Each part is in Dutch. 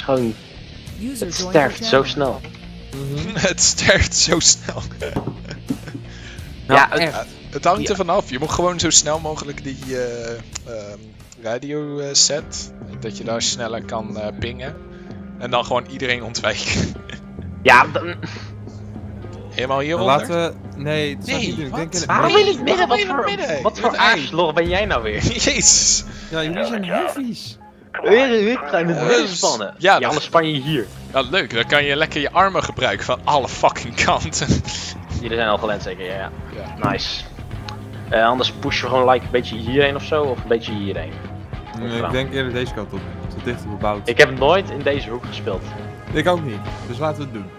is gewoon, User het sterft zo snel. het sterft zo snel. ja, Nou, het- Ja, het hangt Ja. er vanaf. Je moet gewoon zo snel mogelijk die eh, ehm, radio eh, set. Dat je daar sneller kan eh, pingen. En dan gewoon iedereen ontwijken. ja, dan, Helemaal hieronder. Laten we... Nee, het Nee, niet denk waarom Nee, in het midden? Wat voor, midden? wat voor ben jij nou weer? Jezus. Ja, jullie zijn heavies. Weer, het Eh, midden spannen. ja, anders span je hier. Ja, leuk. Dan kan je lekker je armen gebruiken van alle fucking kanten. Jullie zijn al geland zeker, ja. ja. Ja. Nice. Eh, anders pushen we gewoon like een beetje hierheen of zo, of een beetje hierheen. Nee, ik denk eerder deze kant op. Zo dichter bebouwd. Ik heb nooit in deze hoek gespeeld. Ik ook niet. Dus laten we het doen.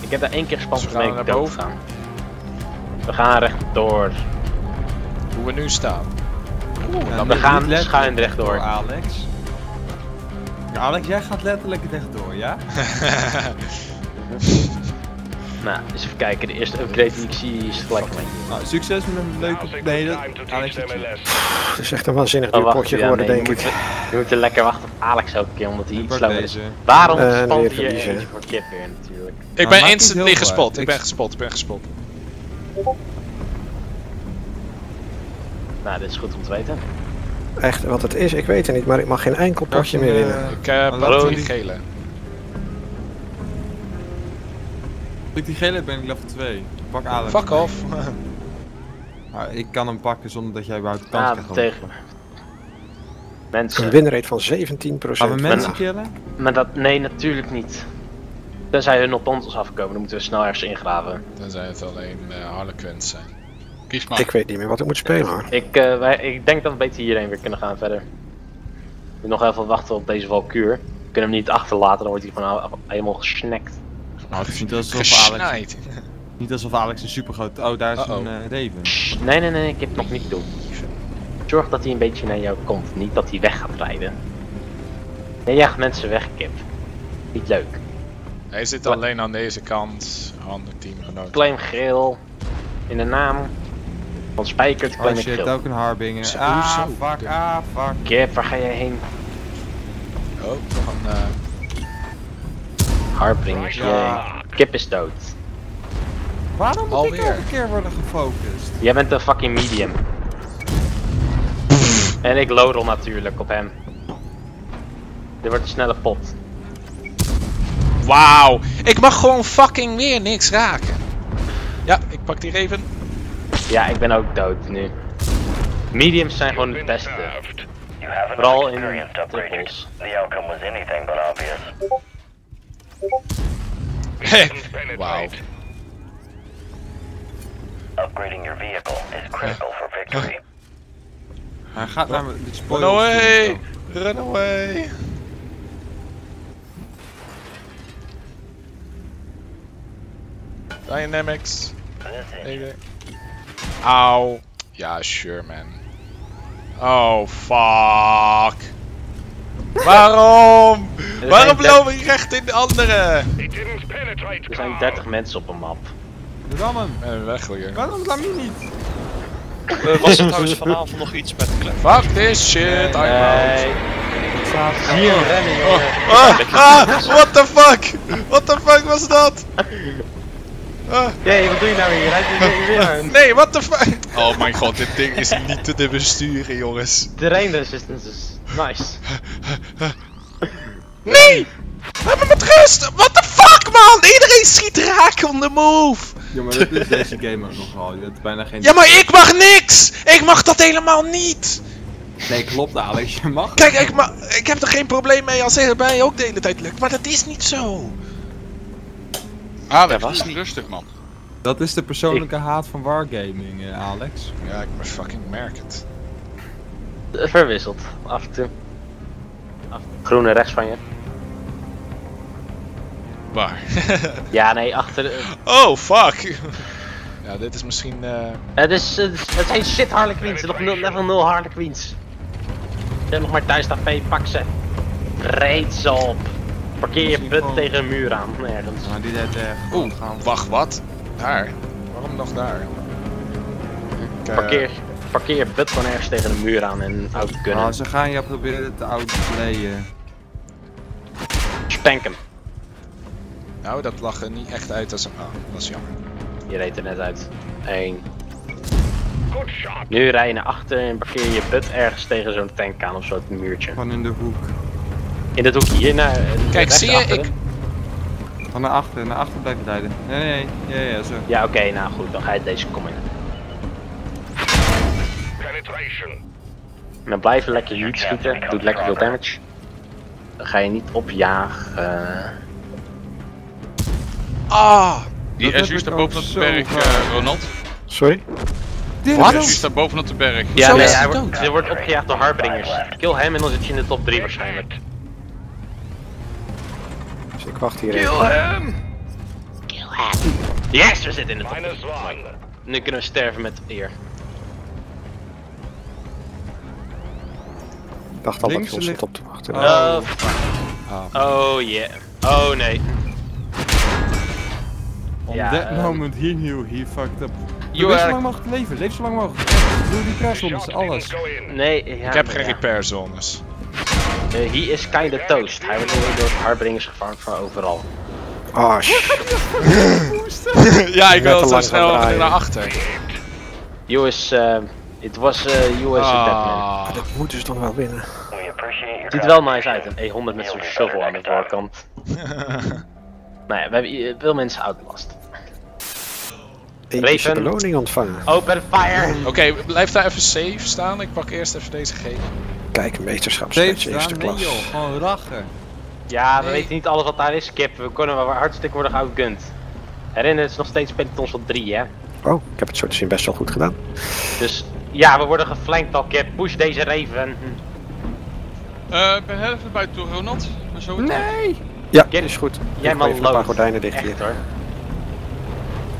Ik heb daar één keer gespannen Dus we ben gaan. We gaan rechtdoor. Hoe we nu staan. Oeh, dan we gaan schuin rechtdoor. door, Alex. Ja, Alex, jij gaat letterlijk rechtdoor, ja? Nou, eens even kijken. De eerste upgrade die ik zie is gelijk mee. Nou, succes met een leuke... Nee, dat... Alex, Het is echt een waanzinnig Oh, duur potje ja, geworden, nee, denk we ik. moeten, we moeten lekker wachten op Alex elke keer, omdat hij iets slower is. Waarom Eh, spant hier verliezen. eentje voor kip weer natuurlijk? ik Nou, ben maakt niet gespot. Ik- ben gespot. Ik ben gespot. Nou, dit is goed om te weten. Echt, wat het is, ik weet het niet, maar ik mag geen enkel potje meer winnen. Ik eh Maar pak laten we die gele. Als ik die gele heb, ben ik level 2. Pak Alex. Fuck off. Maar ik kan hem pakken zonder dat jij überhaupt kans Ah, krijgt. tegen Een mensen. winrate van 17%. Gaan we mensen Men- killen? Maar dat, nee, natuurlijk niet. Tenzij hun op ons afkomen, dan moeten we snel ergens ingraven. Tenzij het alleen uh, Harlequins zijn. Kies maar. Ik weet niet meer wat ik moet spelen hoor. Ik, eh, wij, ik denk dat we beter hierheen weer kunnen gaan verder. Nu nog even wachten op deze valkuur. We kunnen hem niet achterlaten, dan wordt hij gewoon al- helemaal gesnackt. Nou, het is niet alsof Alex, niet alsof Alex een super groot. Oh, daar is een eh Raven. Nee, nee, nee, ik heb het nog niet gedaan. Zorg dat hij een beetje naar jou komt, niet dat hij weg gaat rijden. Nee, jaagt mensen weg, Kip. Niet leuk. Hij zit Wat? alleen aan deze kant. Ander teamgenoot. Claim geel in de naam van Spijkert, Oh claim ik shit, ook een Harbinger. Zo, Ah, zo. fuck, ah, fuck. Kip, waar ga jij heen? Oh, nog een... eh, Harbringers, Ja. jee. Kip is dood. Waarom moet ik Alweer. elke keer worden gefocust? Jij bent een fucking medium. En ik lodel natuurlijk op hem. Dit wordt een snelle pot. Wauw! Ik mag gewoon fucking weer niks raken. Ja, ik pak die Raven. Ja, ik ben ook dood nu. Mediums zijn gewoon het beste. Vooral in trippels. The outcome was anything but obvious. Wauw. Upgrading your vehicle is critical for victory. Hij gaat naar de Run away! toe. Run away! Dynamics. This Auw. Ja, sure man. Oh, fuck. Waarom? Waarom loop ik recht in de andere? Er zijn 30 mensen op een map. Ram hem. Ik ben weg weer. Waarom ram je niet? Eh, was er trouwens vanavond nog iets met de klep? Fuck this shit, I'm out. Nee. Hier rennen, jongen. Ah, ah, what the fuck? What the fuck was dat? Ah, Jee, wat doe je nou hier? Rijd je weer- aan? nee, what the fuck? Oh mijn god, dit ding is niet te besturen, jongens. Terrain resistance is nice. Nee! Laat me met rust! What the fuck, man? Iedereen schiet raak on the move! Ja, maar dat is deze game ook nogal. Je hebt bijna geen... Ja, maar ik mag niks! Ik mag dat helemaal niet! Nee, klopt Alex. Je mag... Kijk, ik, ma ik heb er geen probleem mee als het bij ook de hele tijd lukt, maar dat is niet zo. Ah, Dat was niet rustig, man. Dat is de persoonlijke haat van Wargaming, eh, Alex. Ja, ik ben fucking merk het. Verwisseld, af en toe. Af- Groene rechts van je. Waar? Ja, nee, achter. de- oh, fuck! Ja, dit is misschien... eh Het, is, het, is- het zijn shit Harlequins, nog nul- level 0 Harlequins. Ze hebben nog maar thuis AP, pak ze. Reed ze op. Parkeer je put tegen een muur aan, nergens. Maar die deed echt. Oeh, wacht, wat? Daar? Waarom nog daar? Ik, eh, Parkeer. parkeer je but gewoon ergens tegen de muur aan en out kunnen. Ah, ze gaan jou proberen te outplayen. Spank hem. Nou, dat lag er niet echt uit als een... Ah, dat is jammer. Je reed er net uit. Eén. Nu rij je naar achter en parkeer je but ergens tegen zo'n tank aan of zo, het muurtje. Gewoon in de hoek. In dat hoekje hier naar. Kijk, zie je? Ik- Gewoon naar achter, naar achter blijven rijden. Nee, nee, nee. Ja, ja, zo. Ja, oké, nou goed, dan ga je deze kom in. En dan blijf je lekker heat schieten, doet lekker veel damage. Dan ga je niet opjagen. Ah! Die Dat ik daar bovenop de berg, eh, Ronald. Sorry? Dit Wat? Juist daar bovenop de berg. Ja, nee, hij wordt, hij wordt opgejaagd door Harbringers. Kill hem en dan zit je in de top 3 waarschijnlijk. Ik wacht hier even. hem! Kill hem! Yes, we zitten in de top 3. Nu kunnen we sterven met eer. Ik dacht al dat je ons op te wachten. Oh, fuck. Oh yeah. Oh nee. On Ja, that ehm, moment he knew he fucked up. You Leef zo lang mogelijk leven, leef zo lang mogelijk. Doe die persons, alles. Nee, ja, Ik heb geen ja. Zones. Eh, he is kinda toast. Hij wordt door- door Harbringers gevangen van overal. Oh shit. ja, ik wil zo snel naar achter. You is, uh, it was, uh, you was a dead man. Ah. Dat moeten ze toch wel winnen. Your Ziet er wel nice uit, een E100 met zo'n shovel aan de voorkant. nou ja, we hebben veel mensen outlast. Raven. beloning ontvangen. Open fire! Oké, blijf daar even safe staan. Ik pak eerst even deze gele. Kijk, meesterschapsmatch eerste? Nee klas. joh, gewoon rachen. Ja, we Nee. weten niet alles wat daar is, Kip. We kunnen wel hartstikke worden outgunned. Herinner, het is nog steeds pelotons van 3, hè? Oh, ik heb het zo te zien best wel goed gedaan. Dus ja, we worden geflankt al, Kip. Push deze Raven. Eh, ik ben heel even zo het Nee! Ja, Get- is goed. Jij man even een paar gordijnen dicht Echt hier. hoor.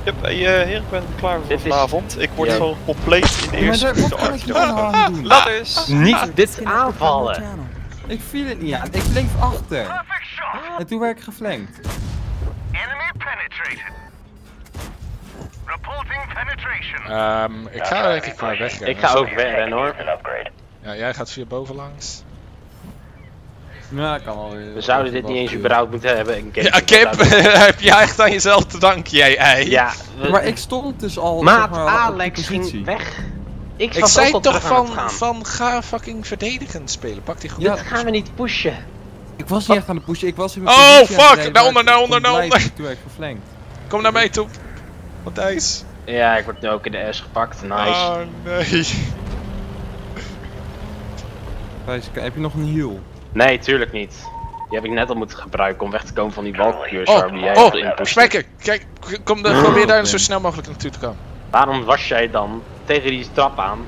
Yep, hey, eh, heer, ik ben klaar voor Dit is- vanavond. Ik word gewoon compleet in de Maar eerste aan doen? Dat is... Niet dit aanvallen! Ik viel het niet aan, ik bleef achter. En toen werd ik geflankt. Enemy penetrated. Reporting penetration. Ehm, ik ga denk ik maar weg. Ik ga ook wegrennen hoor. Ja, jij gaat via boven langs. Ja, kan alweer. We zouden dit niet eens überhaupt moeten hebben. Een game Ja, Kip, heb jij echt aan jezelf te danken, jij ei? Ja, we- Maar ik stond dus al. Maat zeg maar, Alex ging weg. Ik, zei toch van, het van ga fucking verdedigend spelen. Pak die goed. Ja, Dit gaan we niet pushen. Ik was niet echt aan de pushen, ik was in mijn Oh, het fuck! Daaronder, daaronder, daaronder. blijven Toen werd ik geflankt. Kom naar mij toe. Matthijs. Ja, ik word nu ook in de S gepakt. Nice. Oh nee. Wijs, heb je nog een heal? Nee, tuurlijk niet. Die heb ik net al moeten gebruiken om weg te komen van die walkures Oh, waar jij oh, in pushte. Spekker, kijk, kom de, probeer daar zo snel mogelijk naartoe te komen. Waarom was jij dan tegen die trap aan?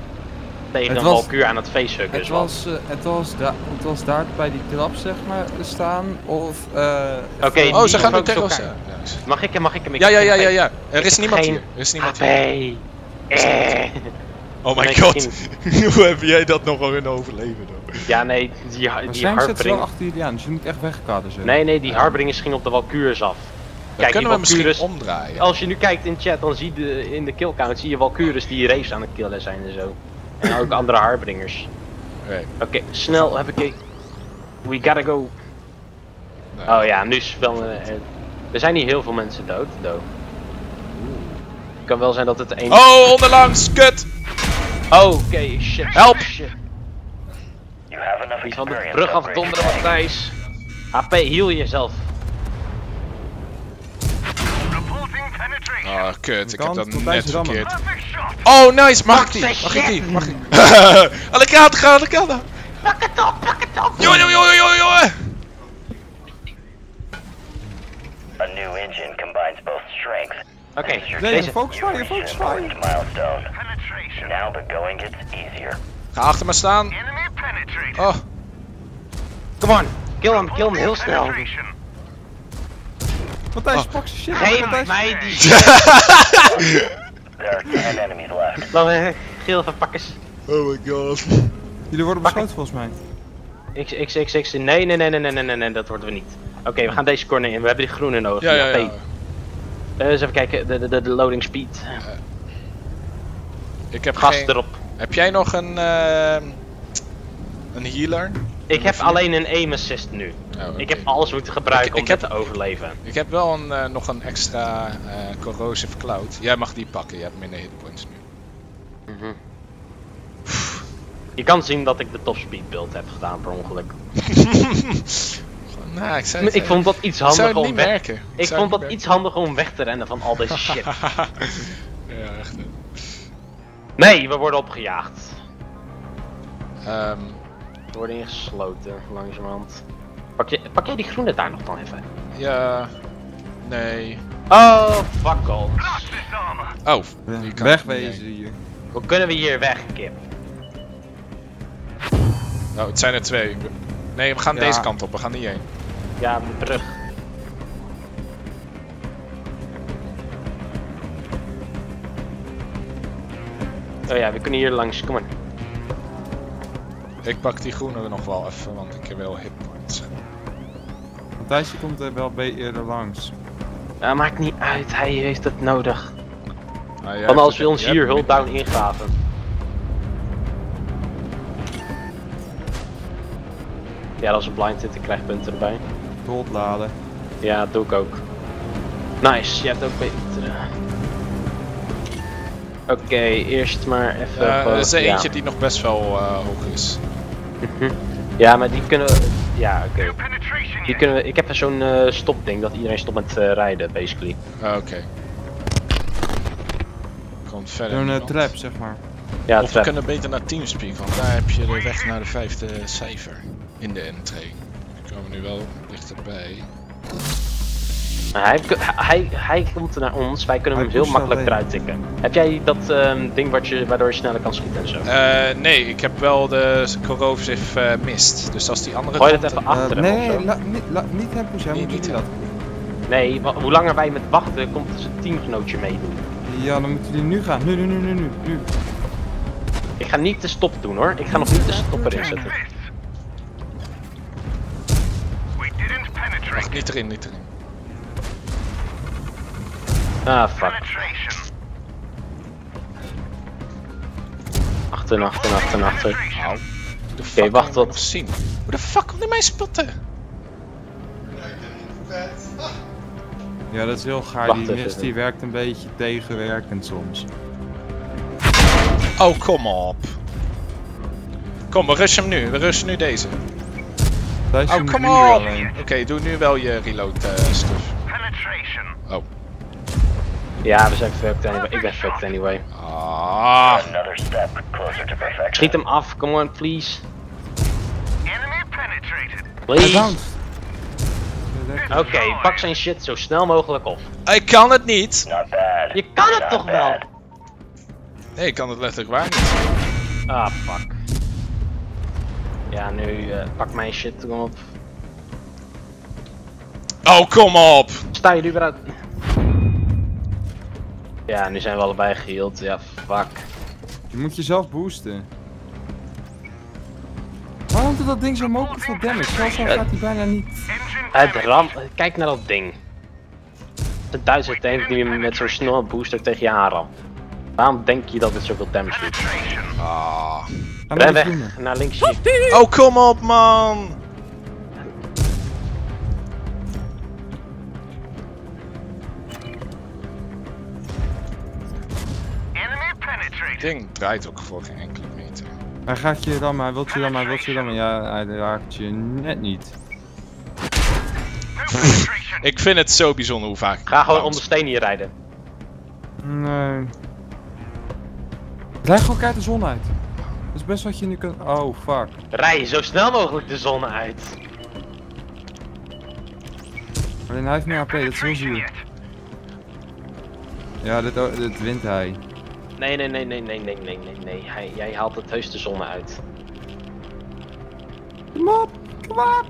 Tegen Het een walkuur aan het facehuggen? Het was, eh, het, was het was daar bij die trap zeg maar staan of... eh Oké, Oh, die ze gaan nu focus tegen ons. Mag ik hem? Mag ik hem? Ja, ja, ja, ja, ja. Er is niemand geen hier. Er is niemand hier. Eh. Oh my god. Hoe heb jij dat nog wel in overleven? Ja, nee, die, zit ze wel harbring... achter jullie aan, dus je moet echt wegkaden zo. Nee, nee, die harbringers gingen op de walkures af. Dan Kijk, kunnen we misschien omdraaien. Als je nu kijkt in chat, dan zie je in de killcount zie je walkures die race aan het killen zijn en zo. En ook andere harbringers. Oké. Snel heb ik... We gotta go. Oh ja, nu is wel... eh, er zijn niet heel veel mensen dood, dood. Het kan wel zijn dat het één... Oh, onderlangs, kut! Oh, oké, shit. Help! Shit. Die van de brug afdonderen. Matthijs. HP, heal jezelf. Oh, kut, ik heb dat net verkeerd. Oh, nice, mag ik die? Mag ik die? Mag ik Alle kanten gaan, alle kanten! Pak het op, pak het op! Jongen, jongen, jongen, jongen! A new engine combines both strengths. Oké, deze. focus fire, focus fire. Now the going gets easier. Ga achter me staan. Oh, Come on, kill hem, kill hem heel snel. Penetration. Matthijs, Oh. pak z'n shit. Geef Matthijs. mij die There are 10 enemies left. Dan eh, geel van pakkers. oh my god. Jullie worden beschoten volgens mij. X, X, X, X. Nee, nee, nee, nee, nee, nee, nee, dat worden we niet. Oké, we gaan deze corner in. We hebben die groene nodig. Ja, die ja, AP. ja. Eh, eens even kijken, de, de, de, loading speed. Ik heb Gas geen... erop. Heb jij nog een, ehm, een healer? Ik heb alleen een aim assist nu. Oh. Ik heb alles moeten gebruiken Ik- om ik heb- te overleven. Ik heb wel een, eh, nog een extra eh, corrosive cloud. Jij mag die pakken, je hebt minder hitpoints nu. Je kan zien dat ik de top speed build heb gedaan per ongeluk. nou, ik zei Ik vond dat iets het om weg... merken. Ik vond dat iets handiger om weg te rennen van al deze shit. ja, echt. Nee, we worden opgejaagd. Ehm, worden ingesloten, langzamerhand. Pak, je, pak jij die groene daar nog dan even? ja. Nee. Oh, fuck armor. Oh, kan Wegwezen hier. Hoe kunnen we hier weg, Kip? Nou, het zijn er twee. Nee, we gaan Ja. deze kant op, we gaan niet heen. Ja, de brug. Oh ja, we kunnen hier langs, kom maar. Ik pak die groene nog wel even, want ik heb wel hitpoints. Matthijsje komt er wel be- eerder langs. Ja, maakt niet uit, hij heeft het nodig. Nou, Want als we ons hier hebt hulp down ingraven. Ja, dat is een blind ik krijg punten erbij. Doodladen. Ja, dat doe ik ook. Nice, je hebt ook beter. Oké, eerst maar even. Gewoon- er is er ja. eentje die nog best wel eh, hoog is. Ja, maar die kunnen we. Ja, oké. Die kunnen we. Ik heb zo'n eh, stopding dat iedereen stopt met eh, rijden, basically. Ah, Oké. Komt verder. Zo'n eh, trap, zeg maar. Ja, Of we trap. kunnen beter naar Teamspeak, want daar heb je de weg naar de vijfde cijfer in de entree. We komen nu wel dichterbij. Hij, hij, hij komt naar ons, wij kunnen Hij hem heel makkelijk eruit tikken. Heb jij dat ehm, ding wat je, waardoor je sneller kan schieten en zo? Eh, nee, ik heb wel de corrosive eh, mist. Dus als die andere Gooi dat even Eh, achter hem of nee, zo. la, niet, la, niet hem pushen, hij Nee, moet niet. Nee, hoe langer wij met wachten, komt zijn teamgenootje meedoen. Ja, dan moeten jullie nu gaan. Nu, nu, nu, nu, nu. nu. Ik ga niet de stop doen hoor, ik ga nog niet de stopper inzetten. Miss. We didn't penetrate. Wacht, niet erin, niet erin. Ah, fuck. Achter, achter, achter, achter. Fuck wacht nog zien? Hoe de fuck kon hij mij spotten? Ja, dat is heel gaar. Wacht Die even. mist die werkt een beetje tegenwerkend soms. Oh, kom op. Kom, we rushen hem nu. We rushen nu deze. Oh, kom op! alleen. Oké, doe nu wel je reload eh, stuff. Penetration. Oh. Ja, we zijn fucked anyway. Ik ben fucked anyway. Ah. Another step closer to perfection. Schiet hem af, come on, please. Enemy penetrated. Hij Please. Oké, pak zijn shit zo snel mogelijk op. Ik kan het niet. Je kan het toch wel? Nee, ik kan het letterlijk waar niet. Ah, fuck. Ja, nu eh, pak mijn shit kom op. Oh, kom op! Sta je nu weer uit? Ja, nu zijn we allebei geheeld. Ja, fuck. Je moet jezelf boosten. Waarom doet dat ding zo mogelijk veel damage? Zelfs al Ja. gaat hij bijna niet. Het ram... Kijk naar dat ding. De Duitse tank die met zo'n snelle booster tegen je aanramt. Waarom denk je dat het zoveel damage doet? Ah. Ren weg, naar links. Oh, kom op, man! Ding draait ook voor geen enkele meter. Hij gaat je rammen, hij wilt je rammen, hij wilt je rammen. Ja, hij raakt je net niet. Ik vind het zo bijzonder hoe vaak ik Ga gewoon om de steen hier rijden. Nee. Leg gewoon keihard de zon uit. Dat is best wat je nu kunt... Oh, fuck. Rij zo snel mogelijk de zon uit. Alleen hij heeft meer AP, dat is heel zuur. Ja, dit, dit wint hij. Nee, nee, nee, nee, nee, nee, nee, nee, nee. Hij, jij haalt het heus de zon uit. Kom op, kom op.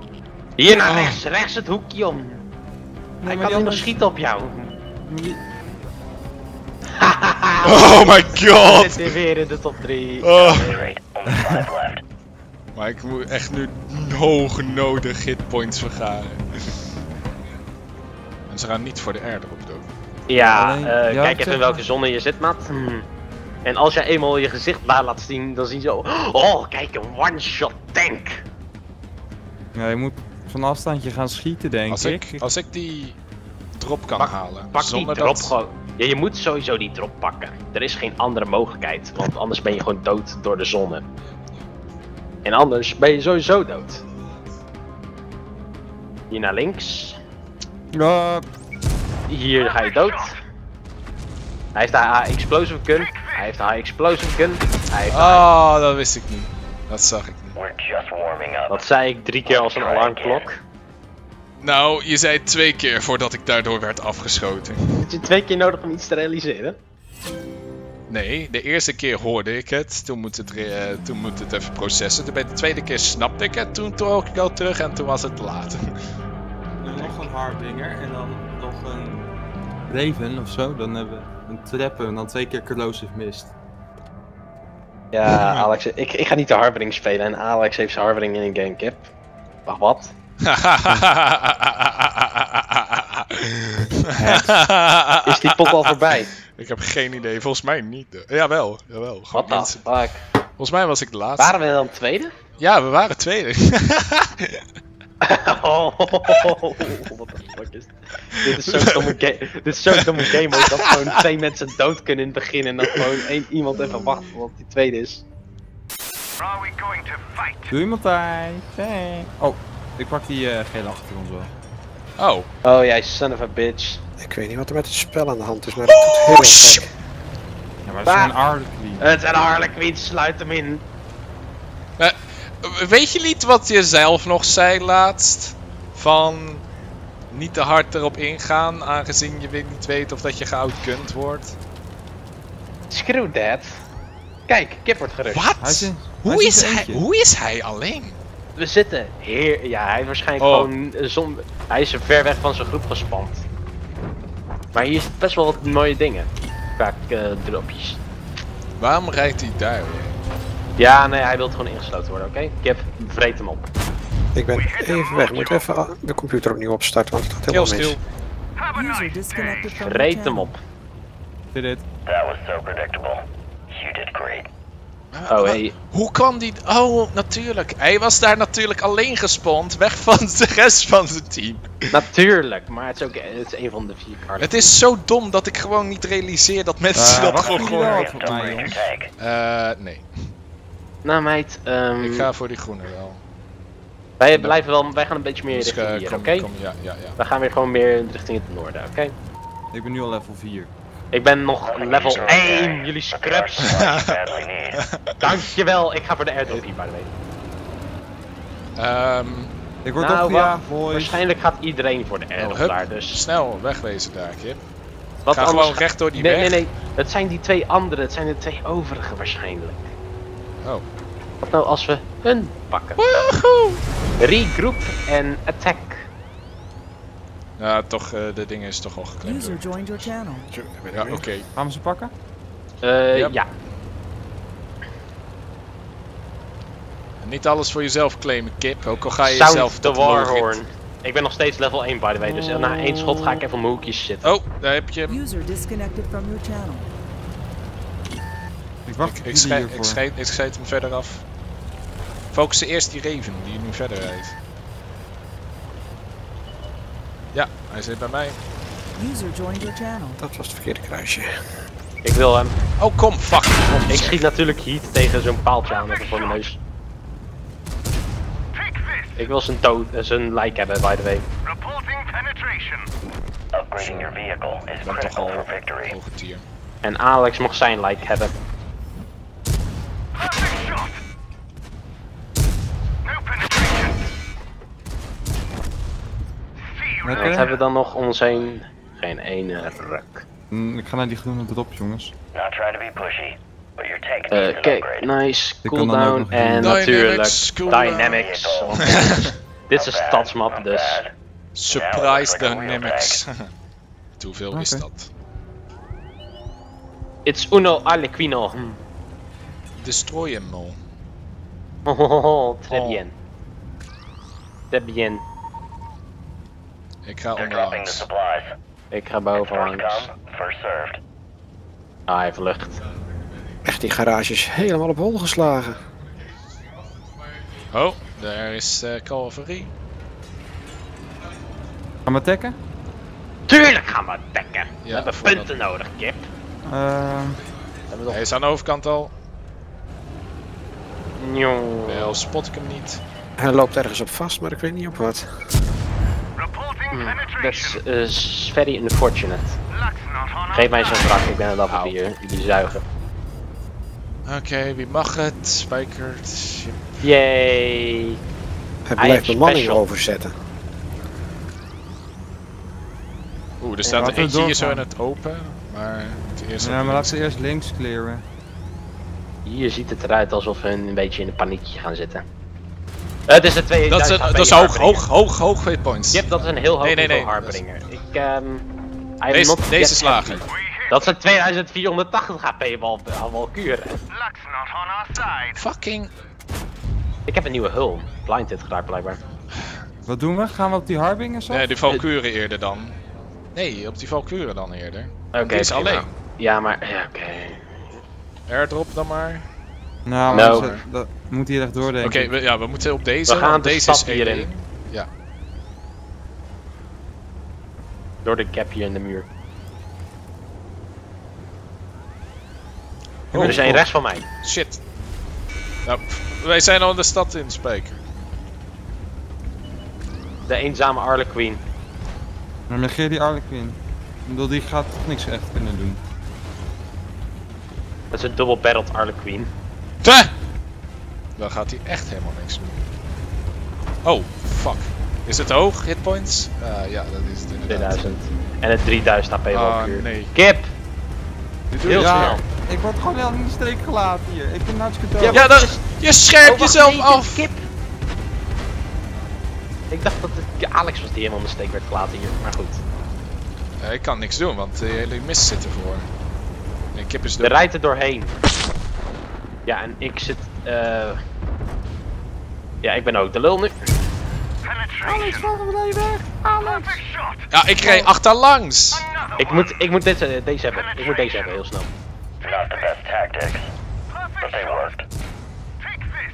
Hier naar Oh. rechts, rechts het hoekje om. Nee, hij kan nu nog schieten op jou. Oh my We god! zitten weer in de top 3. Oh. Left. Maar ik moet echt nu hoge nodig hitpoints vergaren. En ze gaan niet voor de air erop doen. Ja, Alleen- eh, ja, kijk even in welke zone je zit, maat. Hmm. En als jij eenmaal je gezicht daar laat zien, dan zien ze zo... Oh, kijk, een one-shot tank! Ja, je moet van afstandje gaan schieten, denk Als ik. ik, als ik die drop kan Pak- halen, Pak die zonder drop dat... gewoon. Ja, je moet sowieso die drop pakken. Er is geen andere mogelijkheid, want anders ben je gewoon dood door de zonne. En anders ben je sowieso dood. Hier naar links. Hier ga je dood. Hij heeft de H-explosive gun. Hij heeft de H-explosive gun. Hij heeft Oh, dat wist ik niet. Dat zag ik niet. We're just warming up. Dat zei ik drie keer als een alarmklok. Nou, je zei het twee keer voordat ik daardoor werd afgeschoten. Heb je twee keer nodig om iets te realiseren? Nee, de eerste keer hoorde ik het. Toen moet het, eh, toen moet het even processen. Toen bij de tweede keer snapte ik het. Toen trok ik al terug en toen was het te laat. nog een Harbinger en dan nog een Raven of zo. Dan hebben we een Trapper en dan twee keer Corrosive Mist. Ja, Alex, ik, ik ga niet de Harvering spelen en Alex heeft zijn Harvering in een gamecap. Wacht, wat? Is die pot al voorbij? Ik heb geen idee. Volgens mij niet. Jawel, jawel. Wat dan? Volgens mij was ik de laatste. Waren we dan tweede? Ja, we waren tweede. Oh, wat de fuck is dit? Dit is zo'n domme game. Dit is zo'n domme game dat gewoon twee mensen dood kunnen in het begin en dan gewoon één iemand even wacht tot die tweede is. Are we going to fight? Doe iemand tijd. Hey. Oh, ik pak die eh, gele achter ons wel. Oh. Oh jij son of a bitch. Ik weet niet wat er met het spel aan de hand is, maar dat doet heel erg gek. Ja, maar dat is Waar? een Harlequin. Het zijn Harlequins, sluit hem in. Eh, weet je niet wat je zelf nog zei laatst? Van niet te hard erop ingaan, aangezien je niet weet of dat je geoutgunned wordt. Screw that. Kijk, Kip wordt gerust. Wat? Hoe, is hij, hoe is hij alleen? We zitten hier. Ja, hij is waarschijnlijk Oh. gewoon. zon- hij is ver weg van zijn groep gespand. Maar hier is best wel wat mooie dingen. Qua eh, dropjes. Waarom rijdt hij daar weer? Ja, nee, hij wil gewoon ingesloten worden, oké? Kip, vreet hem op. Ik ben even weg. Ik moet even de computer opnieuw opstarten, want het gaat helemaal Heel mis. Vreet hem op. Did it. That was so predictable. You did great. Oh, hey. Hoe kwam die... Oh, natuurlijk. Hij was daar natuurlijk alleen gespond, weg van de rest van zijn team. Natuurlijk, maar het is ook het is een van de vier kaarten. Het is zo dom dat ik gewoon niet realiseer dat mensen Eh, dat wacht gewoon jullie wel gewoon... wat voor mij, Upgrade jongens? your tank. Eh, nee. Nou, meid, ehm, Ik ga voor die groene wel. wij blijven wel. Wij gaan een beetje meer Dus, richting hier, oké? kom- ja, ja, ja. We gaan weer gewoon meer richting het noorden, oké? Ik ben nu al level 4. Ik ben nog level 1, jullie need. Dankjewel, ik ga voor de airdrop hier, by the way. Ehm, Ik word Nou, opgejaagd, boys. waarschijnlijk gaat iedereen voor de oh, airdrop hup, daar, dus... snel wegwezen daar, Kip. Wat Ga anders gewoon recht door die nee, weg. Nee, nee, het zijn die twee andere, het zijn de twee overige waarschijnlijk. Oh. Wat nou als we hun pakken? Woehoe! Regroup en attack. Ja, toch, eh, de ding is toch al geklemd. User joined your channel. Ja, oké. Gaan we ze pakken? Eh, Yep. ja. Niet alles voor jezelf claimen, Kip. Ook al ga je Sound jezelf de Warhorn. Ik ben nog steeds level 1 by the way, dus na één schot ga ik even op mijn hoekjes zitten. Oh, daar heb je hem. User disconnected from your channel. Ik wacht Ik, ik, schijt, ik, schijt, ik schijt hem verder af. Focus eerst die Raven, die nu verder rijdt. Ja, hij zit bij mij. User joined your channel. Dat was het verkeerde kruisje. Ik wil hem. Oh, kom, fuck. Kom, Ik schiet natuurlijk heat tegen zo'n paaltje aan even voor mijn neus. Ik wil zijn dood, eh, zijn lijk hebben by the way. Reporting penetration. Upgrading your vehicle is critical al for victory. En Alex mag zijn like hebben. Wat hebben we dan nog om ons heen? Geen ene ruk. Mm, ik ga naar die groene drop, jongens. Not trying to be pushy, an Kijk, nice, cooldown en natuurlijk Dynamics, Dit is een stadsmap dus. Surprise Dynamics. Hoeveel is dat? It's uno aliquino. Hm. Destroy hem al. Oh, très Oh. bien. Très bien. Ik ga onderlangs. Ik ga bovenlangs. Ah, hij vlucht. Echt, die garage is helemaal op hol geslagen. Oh, daar is eh calvary. Gaan we attacken? Tuurlijk gaan we dekken. We hebben punten nodig, kip. Eh, We hebben Hij is aan de overkant al. Wel spot ik hem niet. Hij loopt ergens op vast, maar ik weet niet op wat. That's uh, is very unfortunate. Geef mij zo'n wrak, ik ben het af hier. Jullie zuigen. Oké, wie mag het? Spijkert. Yay. Hij blijft bemanning special. overzetten. Oeh, er staat er we eentje hier zo in het open. Maar het eerste. ja, maar laten we eerst links clearen. Hier ziet het eruit alsof we een beetje in een paniekje gaan zitten. Eh, Het is een 2000 Dat is, een, dat is hoog, Harbinger. hoog, hoog, hoog hitpoints. Yep, dat is een heel hoog Nee, nee, Harbinger. Ik, ehm... I'm Deze, hit. Dat zijn 2480 HP wal walkuren. Luck's not on our side. Fucking. Ik heb een nieuwe hulm. Blind hit geraakt blijkbaar. Wat doen we? Gaan we op die Harbingers af? Nee, die Valkuren eerder dan. Nee, op die Valkuren dan eerder. Oké, die is alleen. Ja, maar... Ja, oké. Airdrop dan maar. Nou, maar dat- dat moet hier echt Oké, doordenken. we, ja, we moeten op deze. We gaan deze is stad hierin. 1 Ja. Door de gap hier in de muur. Oh, er is één oh. rechts van mij. Shit. Nou, wij zijn al in de stad in Spijker. De eenzame Arlequeen. Maar negeer die Arlequin. Ik bedoel, die gaat toch niks echt kunnen doen. Dat is een double barreled Tuh! Dan gaat hij echt helemaal niks doen. Oh, fuck. Is het hoog, hitpoints? Ah, ja, dat is het inderdaad. 2000. En het 3000 HP Ah, nee. Kip! Heel ja, snel. ik word gewoon heel in de steek gelaten hier. Ik ben hartstikke dood. Ja, Ja, dan, je scherpt Oh, jezelf nee, af! Kip! Ik dacht dat het Alex was die helemaal in de steek werd gelaten hier, maar goed. Ja, ik kan niks doen, want de hele mist zit ervoor. Nee, kip is Er dood. rijdt er doorheen. Ja, en ik zit. eh Ja, ik ben ook de lul nu. Penetration. Perfect shot. Ja, ik reed achterlangs! Ik moet, ik moet deze, deze hebben. Ik moet deze hebben, heel snel. Not the best tactics, but Perfect they shot. worked. Take this.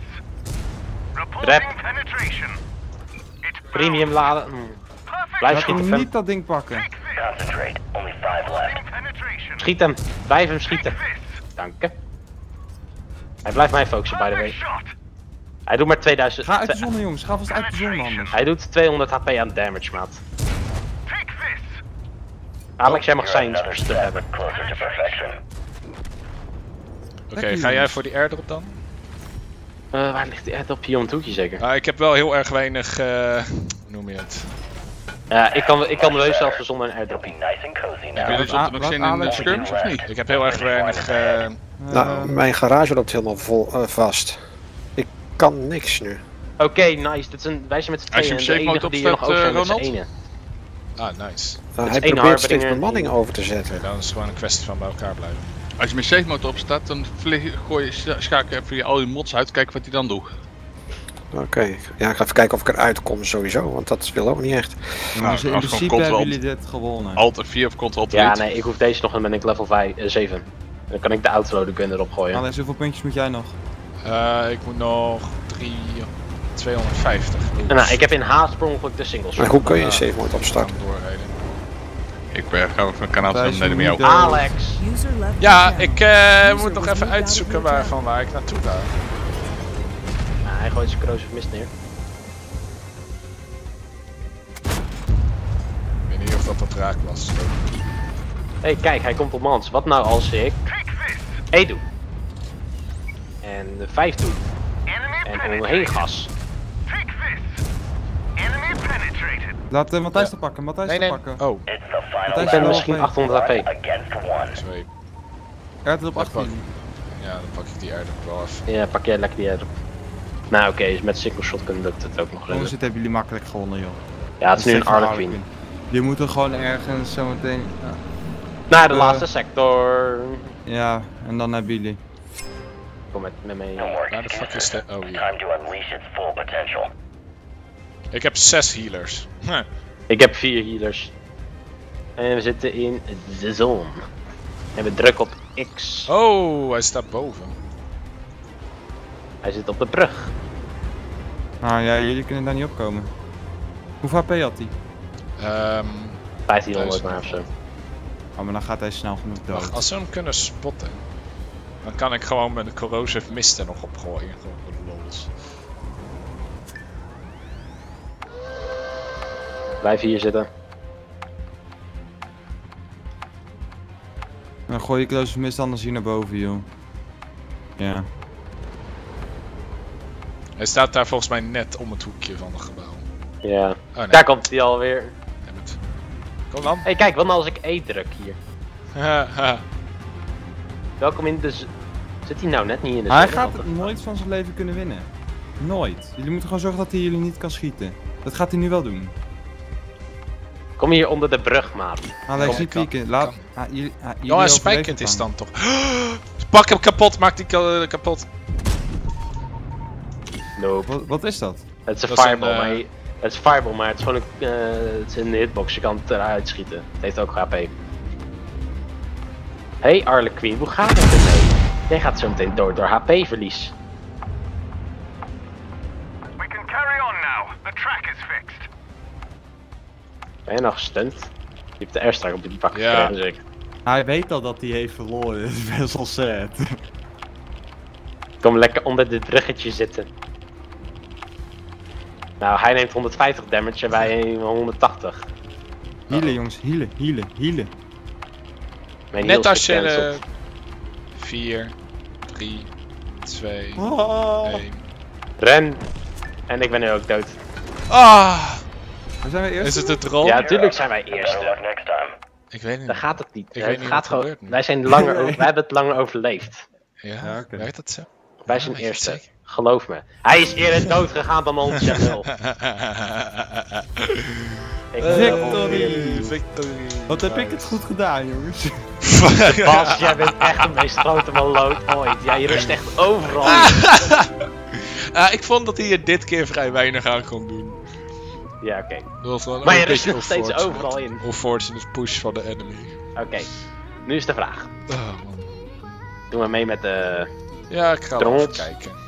Reporting Rep. penetration. It's Premium laden. Hmm. Perfect Blijf schieten, hem niet dat ding pakken. Concentrate. Only left. Schiet hem. Blijf hem schieten. Dank je. Hij blijft mij focussen, by the way. Hij doet maar 2000. Ga uit de zon, jongens. Ga vast uit de zon anders. Hij doet 200 HP aan damage, maat. Alex, jij mag zijn step hebben. Oké, Lekker, ga jij voor die airdrop dan? Eh, waar ligt die? Op hier om het hoekje zeker. Ah, ik heb wel heel erg weinig, eh, hoe noem je het? Ja, ik kan, ik kan heus zelfs zonder een airdrop. Jullie Jullie zitten nog zin in de skirms of niet? Ik heb heel erg weinig, eh, Nou, mijn garage loopt helemaal vol, eh, vast. Ik kan niks nu. Oké, nice. Dit is een, wij zijn met z'n Als je tweeën hem safe mode zijn met eh, Ronald? ene. ah, nice. Nou, is hij probeert steeds bemanning over te zetten. Oké, dan is het gewoon een kwestie van bij elkaar blijven. Als je met safe mode op staat, dan vlieg- gooi je, scha- schakel even je, al je mods uit, kijk wat hij dan doet. Oké, ja, ik ga even kijken of ik eruit kom sowieso, want dat wil ook niet echt. Jongens, in principe hebben jullie dit gewonnen. Alt F4 of Ctrl Ja, nee, ik hoef deze nog en dan ben ik level 5, eh, 7. Dan kan ik de outlaw de gun erop gooien. Alex, hoeveel puntjes moet jij nog? Eh, ik moet nog 3, 250. En nou, ik heb in haast per ongeluk de singles. Maar hoe kun je een Ja. save mode opstarten? doorrijden. Ik ben, ga even een kanaal naar beneden met jou. niet, Alex! Ja, ik eh, moet nog even of uitzoeken waar, van waar ik naartoe ga. Nou, hij gooit zijn corrosive mist neer. Ik weet niet of dat dat raak was. Hé, hey, kijk, hij komt op mans. Wat nou als ik. 1 doe? En de 5 doe? Enemy En omheen gas? Laat uh, Matthijs te pakken, Matthijs Nee, te nee. pakken. Oh, Matthijs Ik ben misschien oké. 800 HP. against one. sorry. Kaart op 18. Ja, dan pak ik die airdrop wel af. Ja, pak jij lekker die uit. Nou oké, dus met single shotgun lukt het ook nog redelijk. dit hebben jullie makkelijk gewonnen, joh. Ja, het is nu een Arlequeen. Je moet er gewoon ergens zometeen... Ja. Naar de Eh. laatste sector. ja, en dan hebben jullie. Kom met, met. No more Waar de fuck is de... Oh, hier. Time to unleash its full potential. Ik heb zes healers. Huh. Ik heb vier healers. En we zitten in de zon. En we drukken op X. Oh, hij staat boven. Hij zit op de brug. Ah ja, jullie kunnen daar niet opkomen. Hoeveel HP had hij? Ehm 1500 maar of zo. Oh, maar dan gaat hij snel genoeg dood. wacht, als we hem kunnen spotten, dan kan ik gewoon met de corrosive mist er nog op gooien. Gewoon voor de lols. Blijf hier zitten. Dan gooi je close mist anders hier naar boven, joh. Ja. Hij staat daar volgens mij net om het hoekje van het gebouw. Ja. Oh nee, Daar komt hij alweer. Kom dan. Hé, hey, kijk, wat nou als ik E druk hier? Haha. Welkom in de... Zit hij nou net niet in de Hij gaat het nooit van zijn leven kunnen winnen. Nooit. Jullie moeten gewoon zorgen dat hij jullie niet kan schieten. Dat gaat hij nu wel doen. Kom hier onder de brug, maat. Alex, Kom, niet pieken. Laat... Ah, jullie, ah, jullie Oh, het is dan. toch. Pak hem kapot, maak die eh, kapot. Nope. Wat, wat is dat? Het is een fireball, eh, maar het is fireball, maar het is gewoon een, eh, het is een hitbox. Je kan het eruit schieten. Het heeft ook HP. Hey Arlequin, hoe gaat het ermee? Jij gaat zo meteen dood door HP-verlies. We can carry on now. The track is fixed. Ben je nog gestunt? Je hebt de airstrike op die pak Ja. gekregen, zeker. Hij weet al dat hij heeft verloren. Dat is best wel sad. Kom lekker onder dit bruggetje zitten. Nou, hij neemt 150 damage en wij 180. Healen jongens, healen, healen, healen. Mijn Net als je. Gecanceld. 4, 3, 2, Oh. 1. Ren. En ik ben nu ook dood. Ah! Zijn eerst. Is het de drone? Ja, natuurlijk zijn wij eerste. luck next time. Ik weet niet. Daar gaat het niet. Ik het weet niet gaat gewoon. Wij zijn langer, o- wij hebben het langer overleefd. Ja, Ja, oké. werkt dat zo? Wij Ja, zijn het eerste. Geloof me. Hij is eerder dood gegaan dan ons, Jamil. Victory! Victory! Wat heb ik het goed gedaan, jongens? Bas, jij bent echt de meest grote maloot ooit. Ja, je rust echt overal. Ah, ik vond dat hij er dit keer vrij weinig aan kon doen. Ja, oké. Maar een je rust nog steeds overal in. Unfortunate push van de enemy. Oké. Nu is de vraag. Oh, man. Doen we mee met de... Ja, ik ga even kijken.